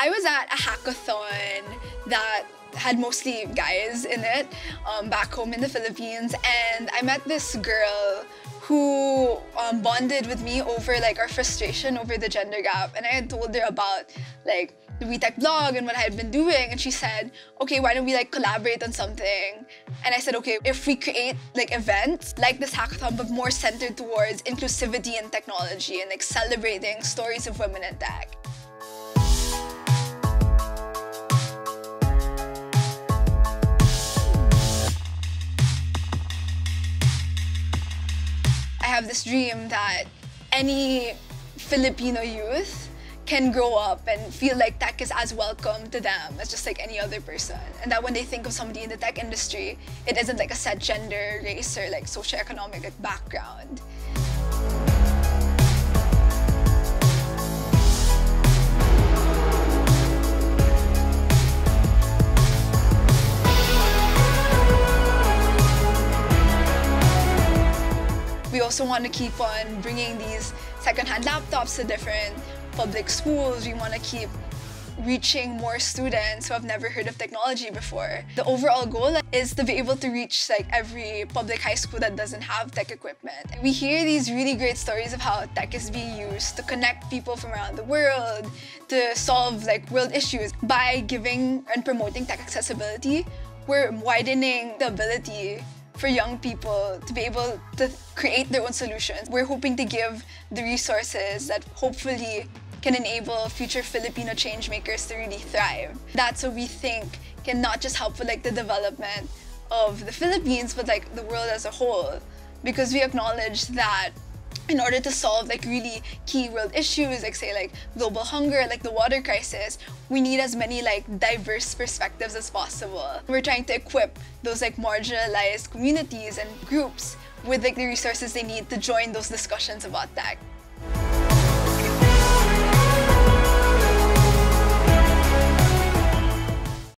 I was at a hackathon that had mostly guys in it um, back home in the Philippines and I met this girl who um, bonded with me over like our frustration over the gender gap and I had told her about like the WiTech blog and what I had been doing and she said, okay, why don't we like collaborate on something? And I said, okay, if we create like events like this hackathon but more centered towards inclusivity and technology and like celebrating stories of women in tech. Have this dream that any Filipino youth can grow up and feel like tech is as welcome to them as just like any other person. And that when they think of somebody in the tech industry, it isn't like a set gender, race, or like socioeconomic background. Also want to keep on bringing these secondhand laptops to different public schools. We want to keep reaching more students who have never heard of technology before. The overall goal is to be able to reach like every public high school that doesn't have tech equipment. We hear these really great stories of how tech is being used to connect people from around the world, to solve like world issues. By giving and promoting tech accessibility, we're widening the ability for young people to be able to create their own solutions. We're hoping to give the resources that hopefully can enable future Filipino changemakers to really thrive. That's what we think can not just help with like the development of the Philippines, but like the world as a whole. Because we acknowledge that in order to solve like really key world issues like say like global hunger like the water crisis we need as many like diverse perspectives as possible. We're trying to equip those like marginalized communities and groups with like the resources they need to join those discussions about tech